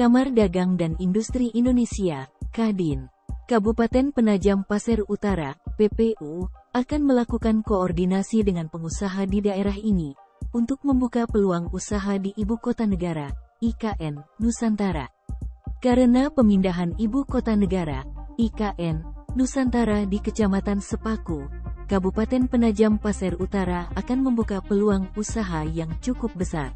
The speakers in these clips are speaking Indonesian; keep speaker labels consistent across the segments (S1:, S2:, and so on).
S1: Kamar Dagang dan Industri Indonesia, Kadin, Kabupaten Penajam Pasir Utara, PPU, akan melakukan koordinasi dengan pengusaha di daerah ini untuk membuka peluang usaha di Ibu Kota Negara, IKN, Nusantara. Karena pemindahan Ibu Kota Negara, IKN, Nusantara di Kecamatan Sepaku, Kabupaten Penajam Pasir Utara akan membuka peluang usaha yang cukup besar.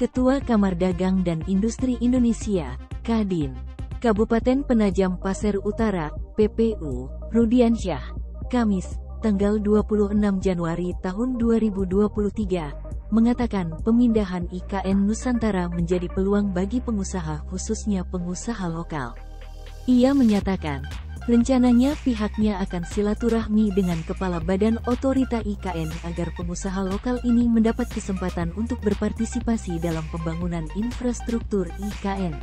S1: Ketua Kamar Dagang dan Industri Indonesia, Kadin, Kabupaten Penajam Pasir Utara, PPU, Rudiansyah, Kamis, tanggal 26 Januari tahun 2023, mengatakan pemindahan IKN Nusantara menjadi peluang bagi pengusaha khususnya pengusaha lokal. Ia menyatakan, Rencananya pihaknya akan silaturahmi dengan Kepala Badan Otorita IKN agar pengusaha lokal ini mendapat kesempatan untuk berpartisipasi dalam pembangunan infrastruktur IKN.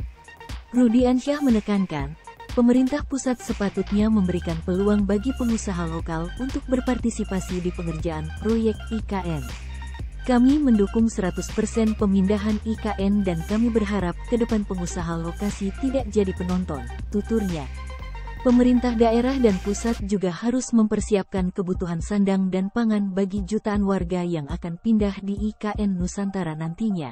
S1: Rudi Ansyah menekankan, pemerintah pusat sepatutnya memberikan peluang bagi pengusaha lokal untuk berpartisipasi di pengerjaan proyek IKN. Kami mendukung 100% pemindahan IKN dan kami berharap ke depan pengusaha lokasi tidak jadi penonton, tuturnya. Pemerintah daerah dan pusat juga harus mempersiapkan kebutuhan sandang dan pangan bagi jutaan warga yang akan pindah di IKN Nusantara nantinya.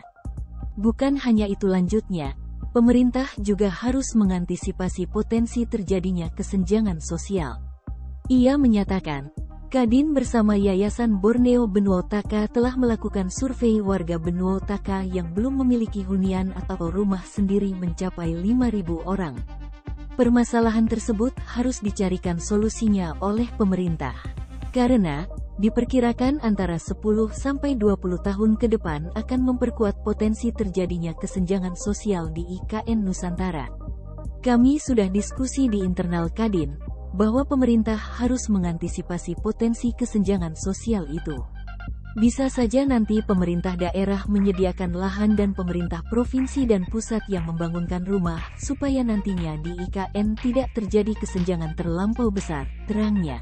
S1: Bukan hanya itu lanjutnya, pemerintah juga harus mengantisipasi potensi terjadinya kesenjangan sosial. Ia menyatakan, Kadin bersama Yayasan Borneo Benua Taka telah melakukan survei warga Benua Taka yang belum memiliki hunian atau rumah sendiri mencapai 5.000 orang. Permasalahan tersebut harus dicarikan solusinya oleh pemerintah. Karena, diperkirakan antara 10-20 tahun ke depan akan memperkuat potensi terjadinya kesenjangan sosial di IKN Nusantara. Kami sudah diskusi di internal Kadin, bahwa pemerintah harus mengantisipasi potensi kesenjangan sosial itu. Bisa saja nanti pemerintah daerah menyediakan lahan dan pemerintah provinsi dan pusat yang membangunkan rumah, supaya nantinya di IKN tidak terjadi kesenjangan terlampau besar, terangnya.